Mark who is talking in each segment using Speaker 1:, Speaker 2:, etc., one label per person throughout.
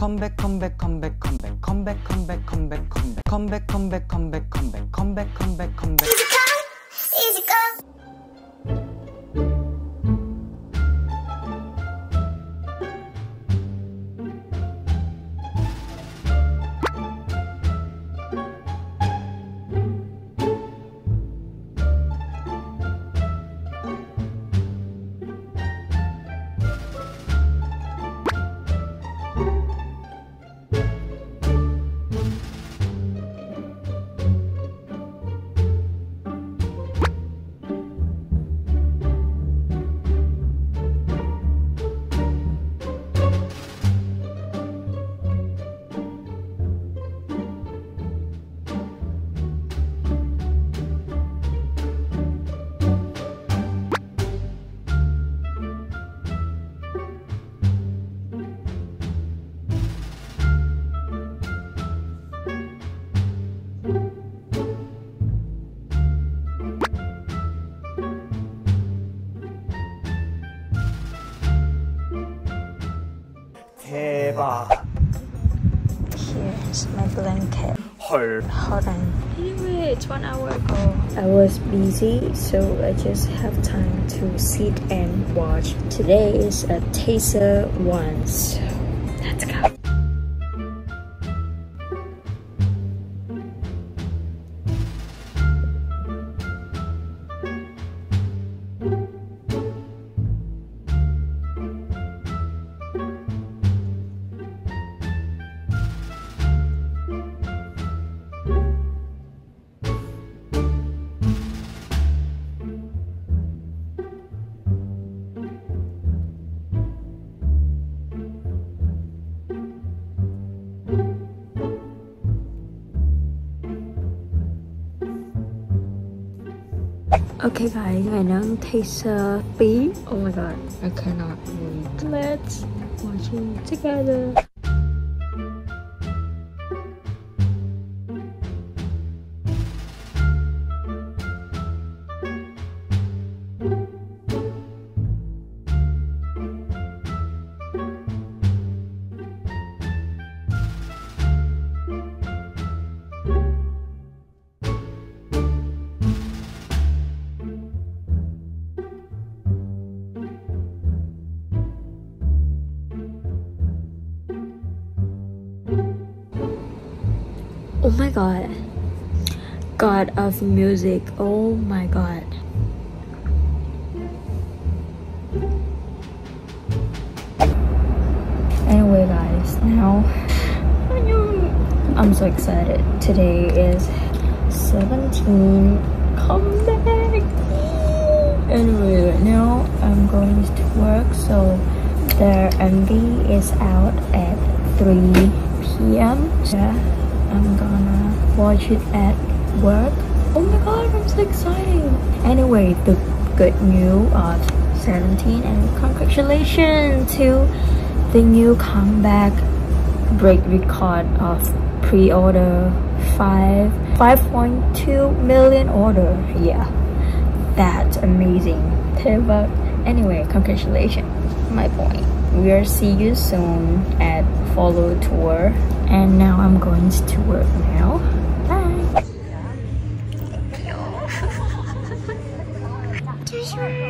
Speaker 1: Come back, come back, come back, come back, come back, come back, come back, come back, come back, come back, come back,
Speaker 2: come back.
Speaker 3: 대박.
Speaker 4: Here's my blanket.
Speaker 3: 헐.
Speaker 4: Hold on. Anyway, it's one hour ago. I was busy, so I just have time to sit and watch. Today is a taster one, so let's go. Okay guys, I now taste uh, B. Oh my god, I cannot wait. Let's watch it together. My god. God of music. Oh my god. Anyway guys, now I'm so excited. Today is 17 comeback. Anyway, right now I'm going to work so the MV is out at 3 p.m. Yeah, I'm gonna watch it at work. Oh my god, I'm so excited. Anyway, the good news of uh, 17 and congratulations to the new comeback break record of pre-order 5 5.2 million order. Yeah, that's amazing. But anyway, congratulations. My point. We'll see you soon at follow tour. And now I'm going to work now. Bye.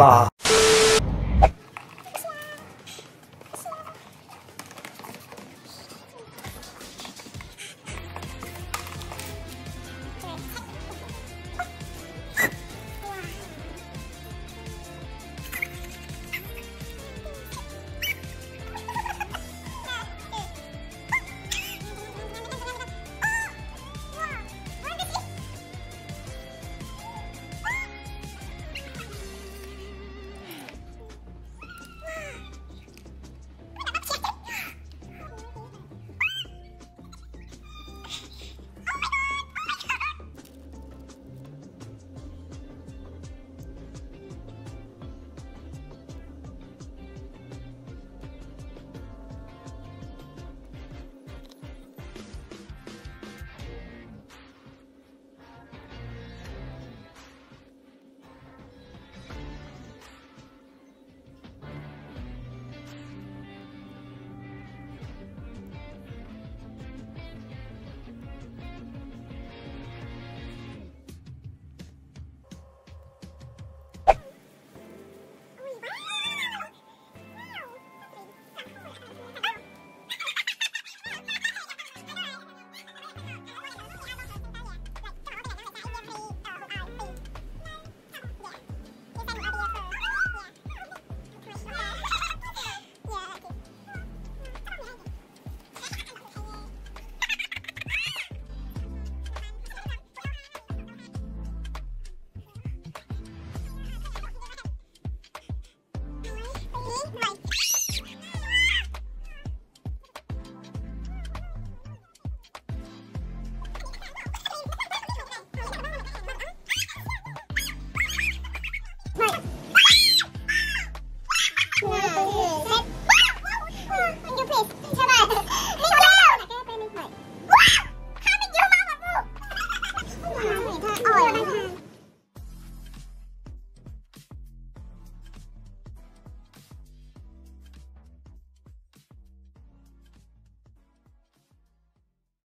Speaker 3: Bye.